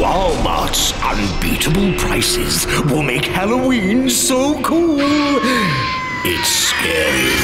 Walmart's unbeatable prices will make Halloween so cool. It's scary.